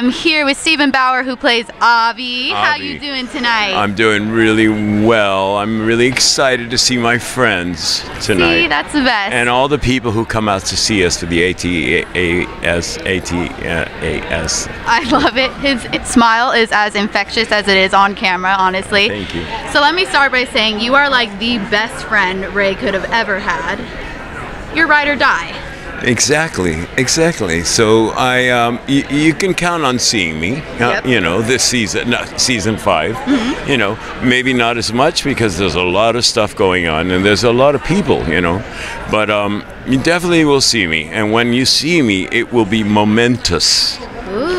I'm here with Steven Bauer, who plays Avi. How you doing tonight? I'm doing really well. I'm really excited to see my friends tonight. See, that's the best. and all the people who come out to see us for the ATAS, ATAS. I love it. His smile is as infectious as it is on camera, honestly. Thank you. So let me start by saying you are like the best friend Ray could have ever had. You're ride or die. Exactly, exactly. So I, um, y- you can count on seeing me. uh, Yep. You know, this season, no, season 5 Mm-hmm. You know, maybe not as much because there's a lot of stuff going on and there's a lot of people. You know, but um, you definitely will see me, and when you see me, it will be momentous.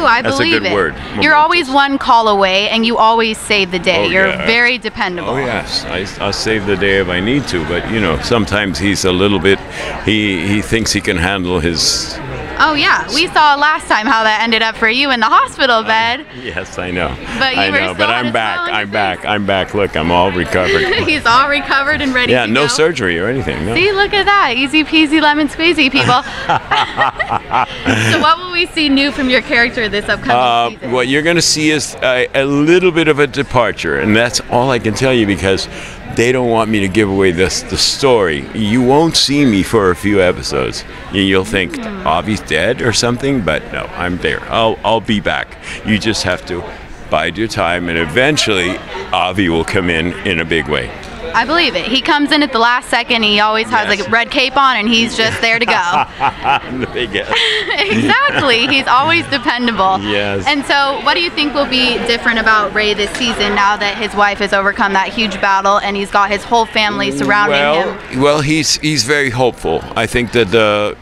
I That's a believe good it. word, You're always one call away, and you always save the day. Oh, You're yeah. very dependable. Oh yes, I, I'll save the day if I need to. But you know, sometimes he's a little bit. He he thinks he can handle his. Oh yeah, we saw last time how that ended up for you in the hospital bed. Yes, I know. But you I were know. But I'm back. smile on your I'm back. I'm back. Look, I'm all recovered. He's all recovered and ready yeah, no go. surgery or anything. No. See, look at that. Easy peasy lemon squeezy, people. so, what will we see new from your character this upcoming Uh, season? what you're going to see is a, a little bit of a departure, and that's all I can tell you because they don't want me to give away this the story. You won't see me for a few episodes. You- You'll think hmm. Avi's dead or something, but no, I'm there. I'll I'll be back. You just have to bide your time, and eventually Avi will come in in a big way. I believe it. He comes in at the last second. He always has Yes. like a red cape on, and he's just there to go. I'm the big ass. exactly. He's always dependable. Yes. And so, what do you think will be different about Ray this season now that his wife has overcome that huge battle and he's got his whole family surrounding well, him? Well, he's he's very hopeful. I think that the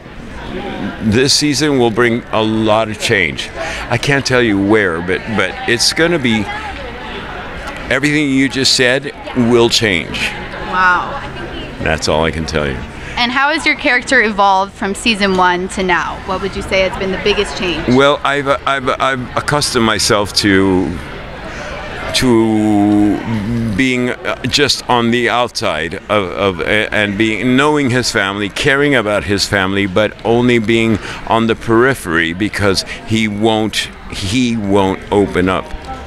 this season will bring a lot of change. I can't tell you where, but but it's going to be everything you just said will change. Wow. That's all I can tell you. And how has your character evolved from season one to now? What would you say has been the biggest change? Well, I've I've I've accustomed myself to to being uh, just on the outside of, of and being knowing his family, caring about his family, but only being on the periphery because he won't he won't open up